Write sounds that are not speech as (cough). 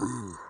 Ugh. (clears throat)